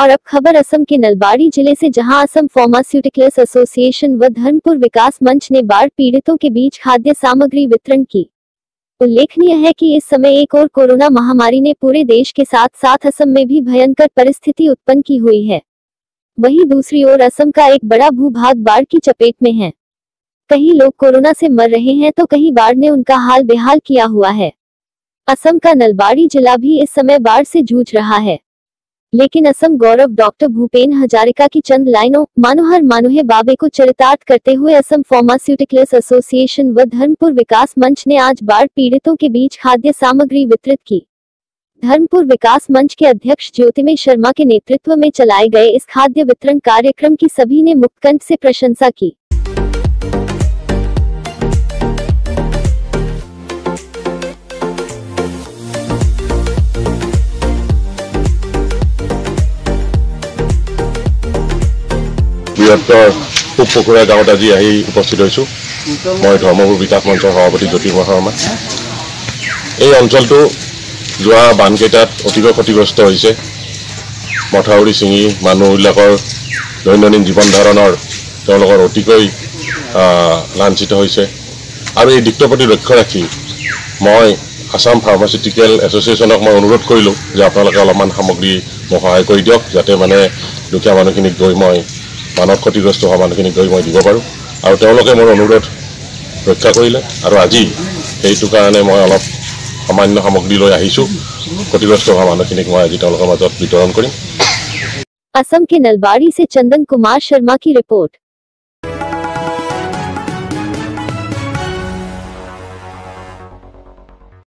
और अब खबर असम के नलबाड़ी ज़िले से, जहाँ असम फार्मास्यूटिकल्स एसोसिएशन व धर्मपुर विकास मंच ने बाढ़ पीड़ितों के बीच खाद्य सामग्री वितरण की। उल्लेखनीय है कि इस समय एक और कोरोना महामारी ने पूरे देश के साथ साथ असम में भी भयंकर परिस्थिति उत्पन्न की हुई है। वहीं दूसरी ओर असम का एक बड़ा भूभाग बाढ़ की चपेट में है। कहीं लोग कोरोना से मर रहे हैं तो कहीं बाढ़ ने उनका हाल बेहाल किया हुआ है। असम का नलबाड़ी जिला भी इस समय बाढ़ से जूझ रहा है। लेकिन असम गौरव डॉक्टर भूपेन हजारिका की चंद लाइनों, मानोहर मानुहे बाबे को चरितार्थ करते हुए असम फार्मास्यूटिकल्स एसोसिएशन व धर्मपुर विकास मंच ने आज बाढ़ पीड़ितों के बीच खाद्य सामग्री वितरित की। धर्मपुर विकास मंच के अध्यक्ष ज्योतिमय शर्मा के नेतृत्व में चलाए गए इस खाद्य वितरण कार्यक्रम की सभी ने मुक्तकंठ से प्रशंसा की। বৃহত্তৰ পূব পখুৰা গাঁৱত আজি আহি উপস্থিত হৈছোঁ। মই ধৰ্মপুৰ বিকাশ মঞ্চৰ সভাপতি জ্যোতিৰ্ময় শৰ্মা। এই অঞ্চলটো যোৱা বানকেইটাত অতিকৈ ক্ষতিগ্ৰস্ত হৈছে। মথাউৰি ছিঙি মানুহবিলাকৰ দৈনন্দিন জীৱন ধাৰণৰ তেওঁলোকৰ অতিকৈ লাঞ্ছিত হৈছে। আৰু এই দিশটোৰ প্ৰতি লক্ষ্য ৰাখি মই আছাম ফাৰ্মাচিউটিকেল এছ'চিয়েশ্যনক মই অনুৰোধ কৰিলোঁ যে আপোনালোকে অলপমান সামগ্ৰী মোক সহায় কৰি দিয়ক যাতে মানে দুখীয়া মানুহখিনিক গৈ মই বানত ক্ষতিগ্ৰস্ত হোৱা মানুহখিনিক গৈ মই দিব পাৰোঁ আৰু তেওঁলোকে মোৰ অনুৰোধ ৰক্ষা কৰিলে আৰু আজি সেইটো কাৰণে মই অলপ সামান্য সামগ্ৰী লৈ আহিছোঁ ক্ষতিগ্ৰস্ত হোৱা মানুহখিনিক মই আজি তেওঁলোকৰ মাজত বিতৰণ কৰিম असम के नलबाड़ी से चंदन कुमार शर्मा की रिपोर्ट